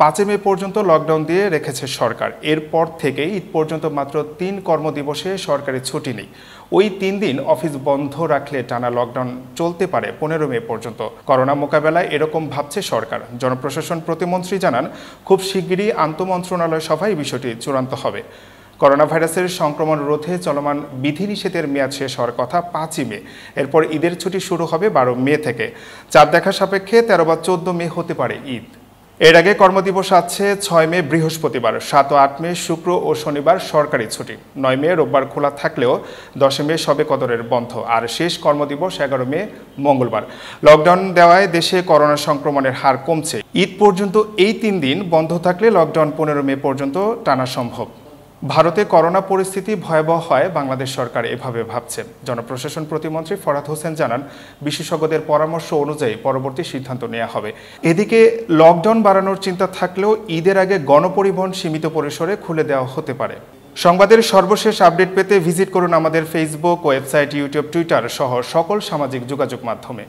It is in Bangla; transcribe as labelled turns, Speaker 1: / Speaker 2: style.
Speaker 1: পাঁচই মে পর্যন্ত লকডাউন দিয়ে রেখেছে সরকার। এরপর থেকে ঈদ পর্যন্ত মাত্র তিন কর্মদিবসে সরকারি ছুটি নেই। ওই তিন দিন অফিস বন্ধ রাখলে টানা লকডাউন চলতে পারে পনেরো মে পর্যন্ত। করোনা মোকাবেলায় এরকম ভাবছে সরকার। জনপ্রশাসন প্রতিমন্ত্রী জানান, খুব শিগগিরই আন্তমন্ত্রণালয় সভায় বিষয়টি চূড়ান্ত হবে। করোনা ভাইরাসের সংক্রমণ রোধে চলমান বিধিনিষেধের মেয়াদ শেষ হওয়ার কথা পাঁচই মে। এরপর ঈদের ছুটি শুরু হবে বারো মে থেকে। চার দেখা সাপেক্ষে তেরো বা চোদ্দ মে হতে পারে ঈদ। এর আগে কর্মদিবস আছে ছয় মে বৃহস্পতিবার, সাত ও আট মে শুক্র ও শনিবার সরকারি ছুটি। নয় মে রোববার খোলা থাকলেও দশে মে সবে কদরের বন্ধ। আর শেষ কর্মদিবস এগারো মে মঙ্গলবার। লকডাউন দেওয়ায় দেশে করোনা সংক্রমণের হার কমছে। ঈদ পর্যন্ত এই তিন দিন বন্ধ থাকলে লকডাউন পনেরো মে পর্যন্ত টানা সম্ভব। ভারতে করোনা পরিস্থিতি ভয়াবহ হয়, বাংলাদেশ সরকার এভাবে ভাবছে। জনপ্রশাসন প্রতিমন্ত্রী ফরাদ হোসেন জানান, বিশেষজ্ঞদের পরামর্শ অনুযায়ী পরবর্তী সিদ্ধান্ত নেওয়া হবে। এদিকে লকডাউন বাড়ানোর চিন্তা থাকলেও ঈদের আগে গণপরিবহন সীমিত পরিসরে খুলে দেওয়া হতে পারে। সংবাদের সর্বশেষ আপডেট পেতে ভিজিট করুন আমাদের ফেসবুক ওয়েবসাইট ইউটিউব টুইটার সহ সকল সামাজিক যোগাযোগ মাধ্যমে।